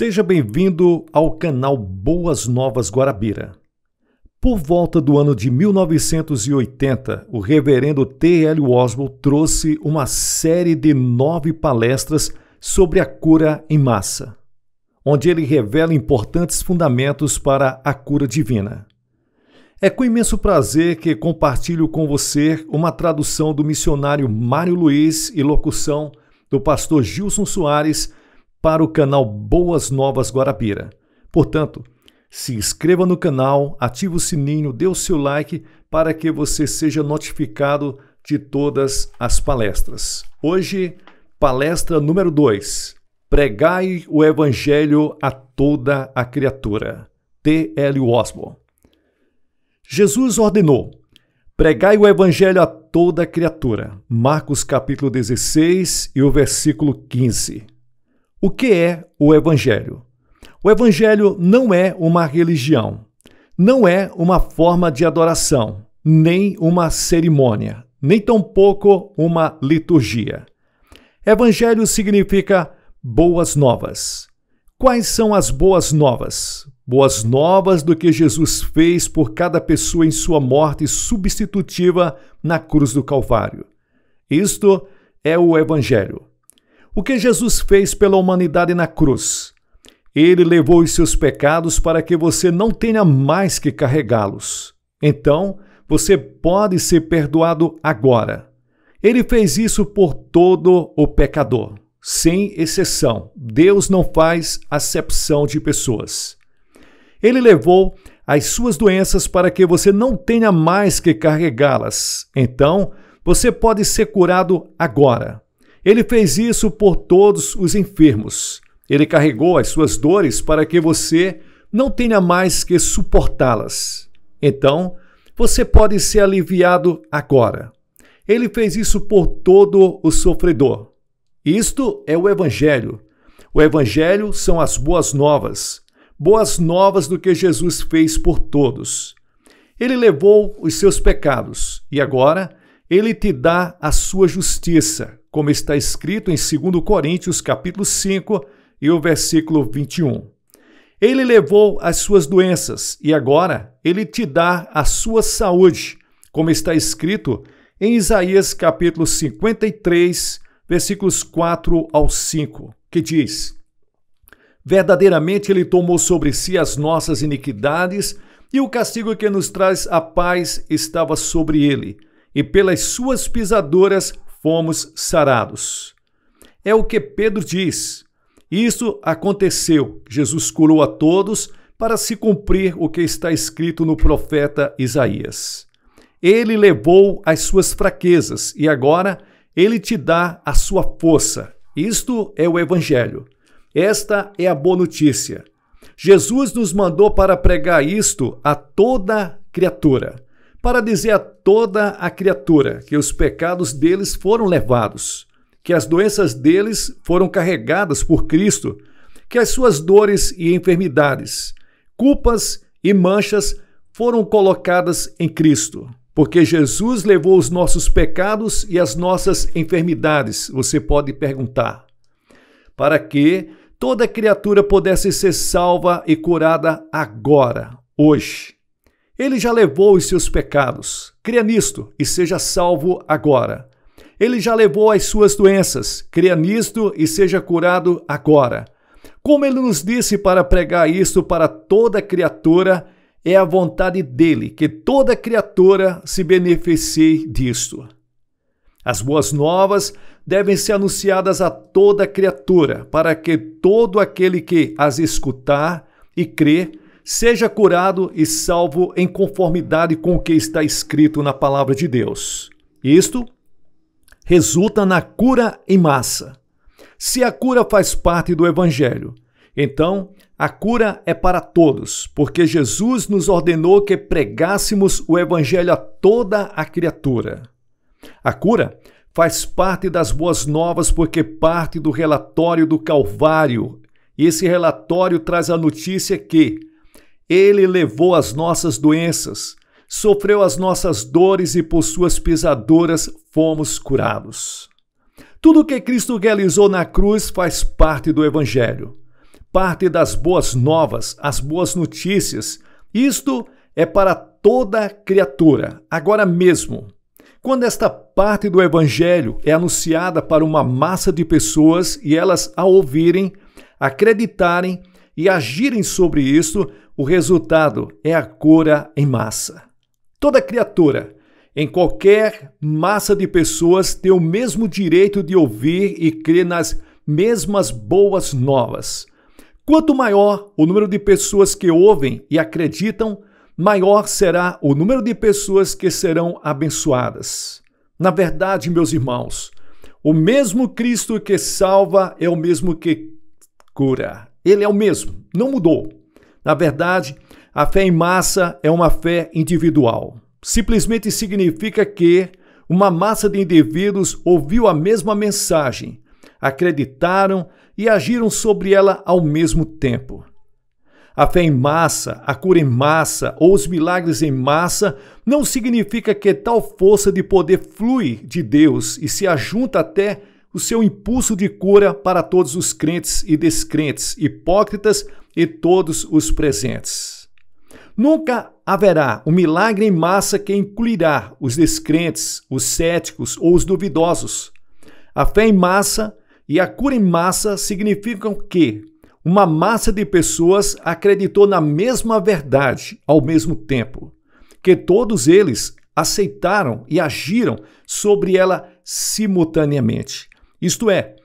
Seja bem-vindo ao canal Boas Novas Guarabira. Por volta do ano de 1980, o reverendo T.L. Oswald trouxe uma série de nove palestras sobre a cura em massa, onde ele revela importantes fundamentos para a cura divina. É com imenso prazer que compartilho com você uma tradução do missionário Mário Luiz e locução do pastor Gilson Soares para o canal Boas Novas Guarabira. Portanto, se inscreva no canal, ative o sininho, dê o seu like para que você seja notificado de todas as palestras. Hoje, palestra número 2. Pregai o Evangelho a toda a criatura. T.L. Osborne. Jesus ordenou: Pregai o Evangelho a toda a criatura. Marcos capítulo 16 e o versículo 15. O que é o Evangelho? O Evangelho não é uma religião, não é uma forma de adoração, nem uma cerimônia, nem tampouco uma liturgia. Evangelho significa boas novas. Quais são as boas novas? Boas novas do que Jesus fez por cada pessoa em sua morte substitutiva na cruz do Calvário. Isto é o Evangelho. O que Jesus fez pela humanidade na cruz? Ele levou os seus pecados para que você não tenha mais que carregá-los. Então, você pode ser perdoado agora. Ele fez isso por todo o pecador, sem exceção. Deus não faz acepção de pessoas. Ele levou as suas doenças para que você não tenha mais que carregá-las. Então, você pode ser curado agora. Ele fez isso por todos os enfermos. Ele carregou as suas dores para que você não tenha mais que suportá-las. Então, você pode ser aliviado agora. Ele fez isso por todo o sofredor. Isto é o Evangelho. O Evangelho são as boas novas. Boas novas do que Jesus fez por todos. Ele levou os seus pecados e agora ele te dá a sua justiça, como está escrito em 2 Coríntios capítulo 5 e o versículo 21. Ele levou as suas doenças e agora ele te dá a sua saúde, como está escrito em Isaías capítulo 53, versículos 4 ao 5, que diz: Verdadeiramente ele tomou sobre si as nossas iniquidades, e o castigo que nos traz a paz estava sobre ele e pelas suas pisaduras fomos sarados. É o que Pedro diz. Isso aconteceu. Jesus curou a todos para se cumprir o que está escrito no profeta Isaías. Ele levou as suas fraquezas e agora ele te dá a sua força. Isto é o Evangelho. Esta é a boa notícia. Jesus nos mandou para pregar isto a toda criatura para dizer a toda a criatura que os pecados deles foram levados, que as doenças deles foram carregadas por Cristo, que as suas dores e enfermidades, culpas e manchas foram colocadas em Cristo, porque Jesus levou os nossos pecados e as nossas enfermidades, você pode perguntar, para que toda criatura pudesse ser salva e curada agora, hoje. Ele já levou os seus pecados. Creia nisto e seja salvo agora. Ele já levou as suas doenças. Creia nisto e seja curado agora. Como ele nos disse para pregar isto para toda criatura, é a vontade dele que toda criatura se beneficie disto. As boas novas devem ser anunciadas a toda criatura, para que todo aquele que as escutar e crer seja curado e salvo em conformidade com o que está escrito na palavra de Deus. Isto resulta na cura em massa. Se a cura faz parte do evangelho, então a cura é para todos, porque Jesus nos ordenou que pregássemos o evangelho a toda a criatura. A cura faz parte das boas novas porque parte do relatório do Calvário. E esse relatório traz a notícia que ele levou as nossas doenças, sofreu as nossas dores e por suas pisaduras fomos curados. Tudo o que Cristo realizou na cruz faz parte do Evangelho. parte das boas novas, as boas notícias. Isto é para toda criatura, agora mesmo. Quando esta parte do Evangelho é anunciada para uma massa de pessoas e elas, a ouvirem, acreditarem e agirem sobre isso, o resultado é a cura em massa. Toda criatura, em qualquer massa de pessoas, tem o mesmo direito de ouvir e crer nas mesmas boas novas. Quanto maior o número de pessoas que ouvem e acreditam, maior será o número de pessoas que serão abençoadas. Na verdade, meus irmãos, o mesmo Cristo que salva é o mesmo que cura. Ele é o mesmo, não mudou. Na verdade, a fé em massa é uma fé individual. Simplesmente significa que uma massa de indivíduos ouviu a mesma mensagem, acreditaram e agiram sobre ela ao mesmo tempo. A fé em massa, a cura em massa ou os milagres em massa não significa que tal força de poder flui de Deus e se ajunta até o seu impulso de cura para todos os crentes e descrentes, hipócritas e todos os presentes. Nunca haverá um milagre em massa que incluirá os descrentes, os céticos ou os duvidosos. A fé em massa e a cura em massa significam que uma massa de pessoas acreditou na mesma verdade ao mesmo tempo, que todos eles aceitaram e agiram sobre ela simultaneamente. Isto é,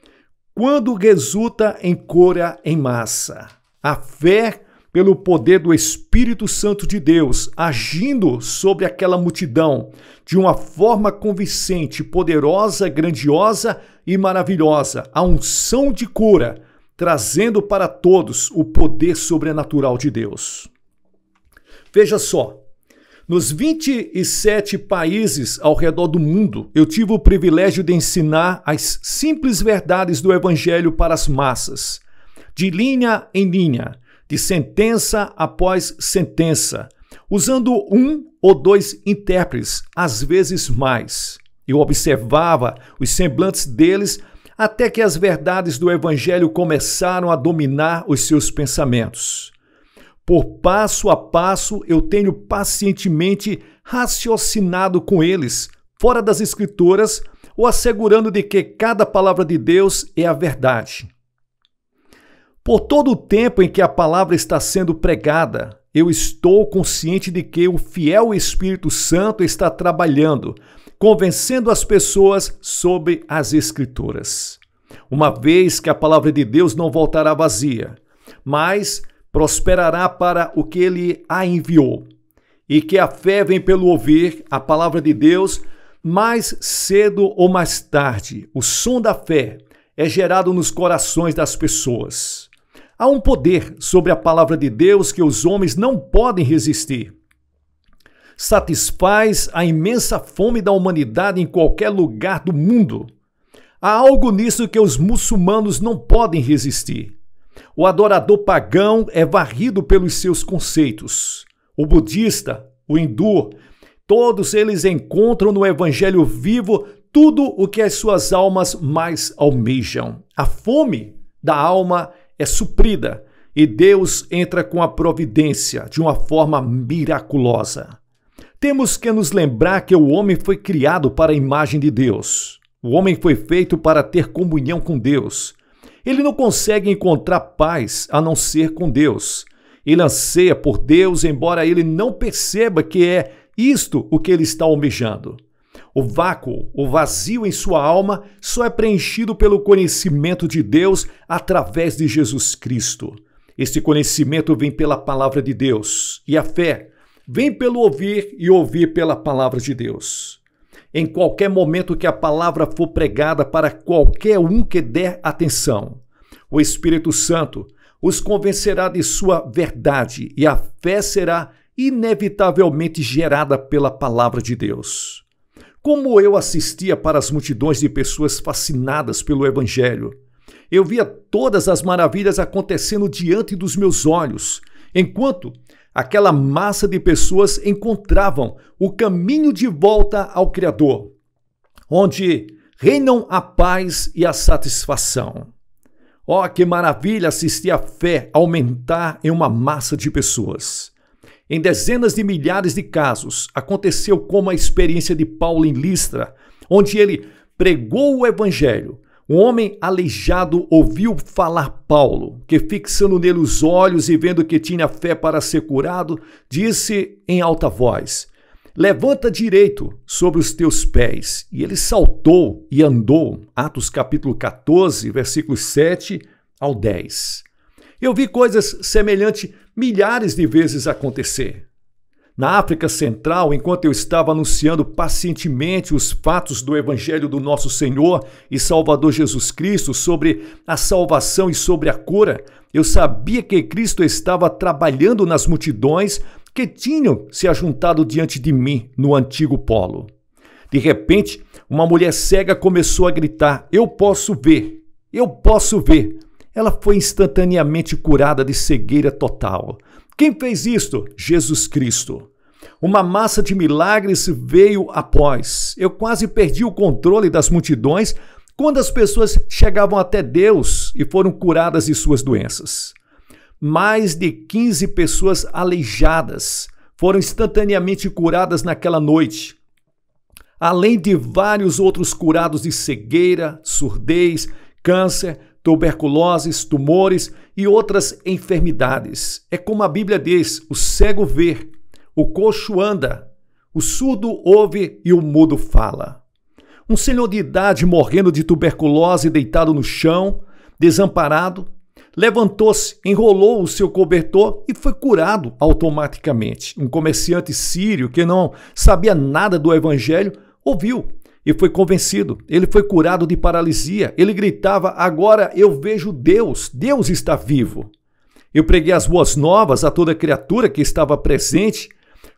quando resulta em cura em massa. A fé pelo poder do Espírito Santo de Deus agindo sobre aquela multidão de uma forma convincente, poderosa, grandiosa e maravilhosa. A unção de cura trazendo para todos o poder sobrenatural de Deus. Veja só, nos 27 países ao redor do mundo, eu tive o privilégio de ensinar as simples verdades do Evangelho para as massas, de linha em linha, de sentença após sentença, usando um ou dois intérpretes, às vezes mais. Eu observava os semblantes deles até que as verdades do Evangelho começaram a dominar os seus pensamentos. Por passo a passo, eu tenho pacientemente raciocinado com eles, fora das Escrituras, ou assegurando de que cada palavra de Deus é a verdade. Por todo o tempo em que a palavra está sendo pregada, eu estou consciente de que o fiel Espírito Santo está trabalhando convencendo as pessoas sobre as Escrituras. Uma vez que a palavra de Deus não voltará vazia, mas prosperará para o que ele a enviou. E que a fé vem pelo ouvir a palavra de Deus, mais cedo ou mais tarde, o som da fé é gerado nos corações das pessoas. Há um poder sobre a palavra de Deus que os homens não podem resistir satisfaz a imensa fome da humanidade em qualquer lugar do mundo. Há algo nisso que os muçulmanos não podem resistir. O adorador pagão é varrido pelos seus conceitos. O budista, o hindu, todos eles encontram no evangelho vivo tudo o que as suas almas mais almejam. A fome da alma é suprida e Deus entra com a providência de uma forma miraculosa. Temos que nos lembrar que o homem foi criado para a imagem de Deus. O homem foi feito para ter comunhão com Deus. Ele não consegue encontrar paz a não ser com Deus. Ele anseia por Deus, embora ele não perceba que é isto o que ele está almejando. O vácuo, o vazio em sua alma, só é preenchido pelo conhecimento de Deus através de Jesus Cristo. Este conhecimento vem pela palavra de Deus e a fé vem pelo ouvir e ouvir pela palavra de Deus. Em qualquer momento que a palavra for pregada para qualquer um que der atenção, o Espírito Santo os convencerá de sua verdade e a fé será inevitavelmente gerada pela palavra de Deus. Como eu assistia para as multidões de pessoas fascinadas pelo Evangelho, eu via todas as maravilhas acontecendo diante dos meus olhos, enquanto aquela massa de pessoas encontravam o caminho de volta ao Criador, onde reinam a paz e a satisfação. Oh, que maravilha assistir a fé aumentar em uma massa de pessoas. Em dezenas de milhares de casos, aconteceu como a experiência de Paulo em Listra, onde ele pregou o evangelho. Um homem aleijado ouviu falar Paulo, que fixando nele os olhos e vendo que tinha fé para ser curado, disse em alta voz: Levanta direito sobre os teus pés. E ele saltou e andou. Atos capítulo 14, versículos 7 ao 10. Eu vi coisas semelhantes milhares de vezes acontecer. Na África Central, enquanto eu estava anunciando pacientemente os fatos do Evangelho do nosso Senhor e Salvador Jesus Cristo sobre a salvação e sobre a cura, eu sabia que Cristo estava trabalhando nas multidões que tinham se ajuntado diante de mim no antigo polo. De repente, uma mulher cega começou a gritar: Eu posso ver, eu posso ver. Ela foi instantaneamente curada de cegueira total. Quem fez isto? Jesus Cristo. Uma massa de milagres veio após. Eu quase perdi o controle das multidões quando as pessoas chegavam até Deus e foram curadas de suas doenças mais de 15 pessoas aleijadas foram instantaneamente curadas naquela noite, além de vários outros curados de cegueira, surdez, câncer, tuberculose, tumores e outras enfermidades. É como a Bíblia diz: o cego vê, o coxo anda, o surdo ouve e o mudo fala. Um senhor de idade morrendo de tuberculose deitado no chão, desamparado, levantou-se, enrolou o seu cobertor e foi curado automaticamente. Um comerciante sírio que não sabia nada do evangelho ouviu e foi convencido. Ele foi curado de paralisia. Ele gritava: Agora eu vejo Deus, Deus está vivo. Eu preguei as boas novas a toda criatura que estava presente,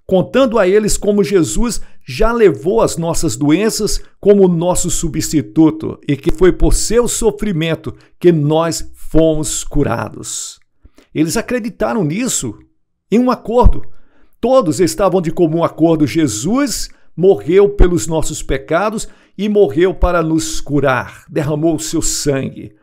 contando a eles como Jesus já levou as nossas doenças como nosso substituto e que foi por seu sofrimento que nós fomos curados. Eles acreditaram nisso em um acordo. Todos estavam de comum acordo. Jesus morreu pelos nossos pecados e morreu para nos curar, derramou o seu sangue.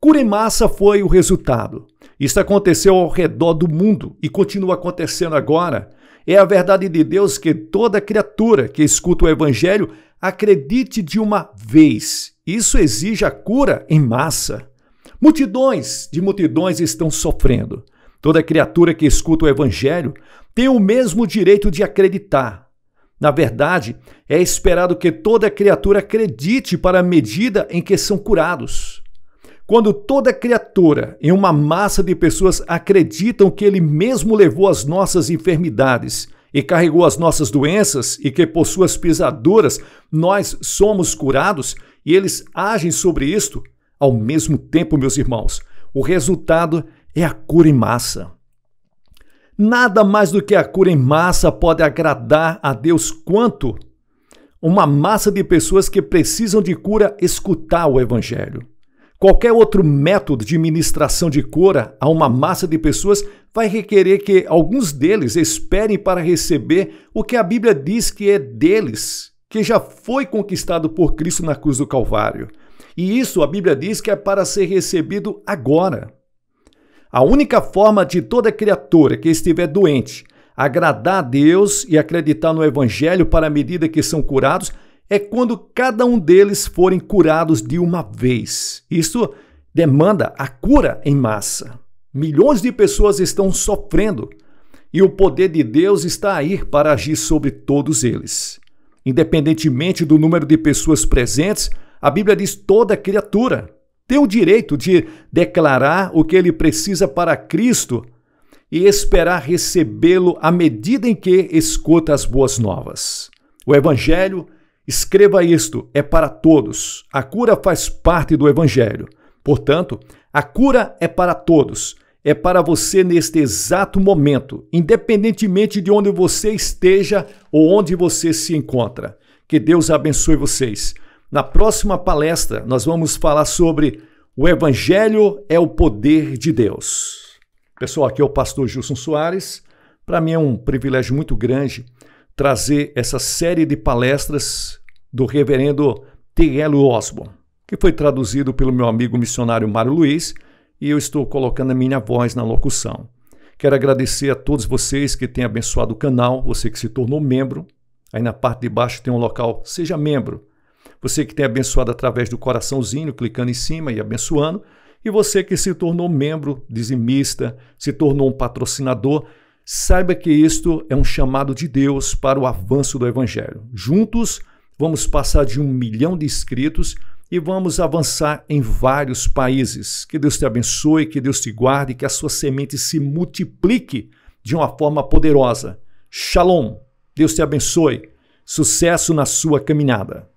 Cura em massa foi o resultado. Isso aconteceu ao redor do mundo e continua acontecendo agora. É a verdade de Deus que toda criatura que escuta o Evangelho acredite de uma vez. Isso exige a cura em massa. Multidões de multidões estão sofrendo. Toda criatura que escuta o Evangelho tem o mesmo direito de acreditar. Na verdade, é esperado que toda criatura acredite para a medida em que são curados. Quando toda criatura em uma massa de pessoas acreditam que Ele mesmo levou as nossas enfermidades e carregou as nossas doenças e que por suas pisaduras nós somos curados, e eles agem sobre isto, ao mesmo tempo, meus irmãos, o resultado é a cura em massa. Nada mais do que a cura em massa pode agradar a Deus quanto uma massa de pessoas que precisam de cura escutar o Evangelho. Qualquer outro método de ministração de cura a uma massa de pessoas vai requerer que alguns deles esperem para receber o que a Bíblia diz que é deles, que já foi conquistado por Cristo na cruz do Calvário. E isso a Bíblia diz que é para ser recebido agora. A única forma de toda criatura que estiver doente agradar a Deus e acreditar no Evangelho para a medida que são curados é quando cada um deles forem curados de uma vez. Isso demanda a cura em massa. Milhões de pessoas estão sofrendo e o poder de Deus está aí para agir sobre todos eles. Independentemente do número de pessoas presentes, a Bíblia diz toda criatura tem o direito de declarar o que ele precisa para Cristo e esperar recebê-lo à medida em que escuta as boas novas. O Evangelho, escreva isto, é para todos. A cura faz parte do Evangelho. Portanto, a cura é para todos. É para você neste exato momento, independentemente de onde você esteja ou onde você se encontra. Que Deus abençoe vocês. Na próxima palestra, nós vamos falar sobre o Evangelho é o poder de Deus. Pessoal, aqui é o pastor Gilson Soares. Para mim é um privilégio muito grande trazer essa série de palestras do reverendo T.L. Osborne, que foi traduzido pelo meu amigo missionário Mário Luiz e eu estou colocando a minha voz na locução. Quero agradecer a todos vocês que têm abençoado o canal, você que se tornou membro. Aí na parte de baixo tem um local, seja membro. Você que tem abençoado através do coraçãozinho, clicando em cima e abençoando. E você que se tornou membro, dizimista, se tornou um patrocinador, saiba que isto é um chamado de Deus para o avanço do Evangelho. Juntos, vamos passar de um milhão de inscritos e vamos avançar em vários países. Que Deus te abençoe, que Deus te guarde, que a sua semente se multiplique de uma forma poderosa. Shalom. Deus te abençoe. Sucesso na sua caminhada.